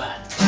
at.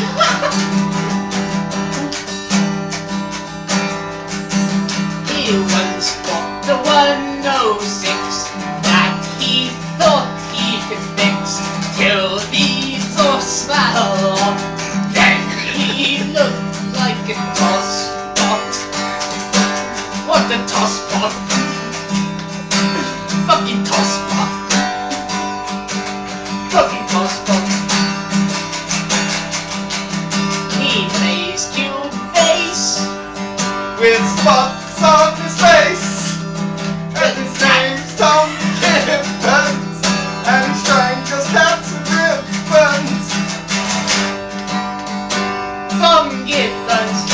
he once bought the 106 that he thought he could fix till he saw smile. Then he looked like a boss. With spots on his face. And his name's Tom Gibbons. And he's trying just cats and ribbons. Tom Gibbons.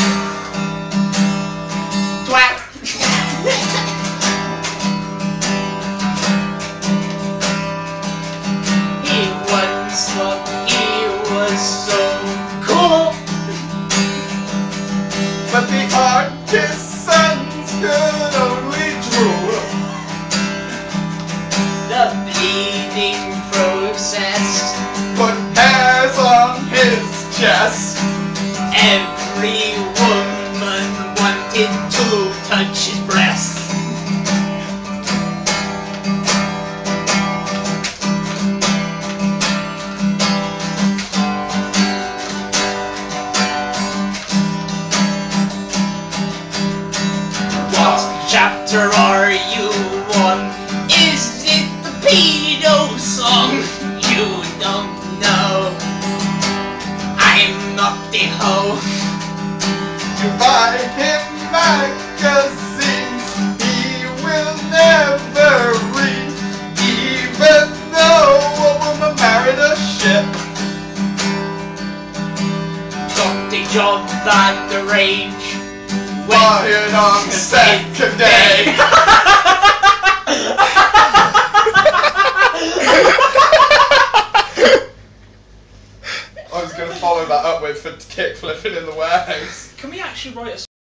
Twat. he once thought he was so cool. But the artist's sons could only drool. The bleeding process. Put hairs on his chest. Every woman wanted to touch his breast. What chapter are you on? Is it the pedo song? You don't know. I'm not the hoe. You buy him magazines. He will never read. Even though a woman married a ship. Got a job at the range. Fired on his second day. I was going to follow that up with for kick flipping in the warehouse. Can we actually write a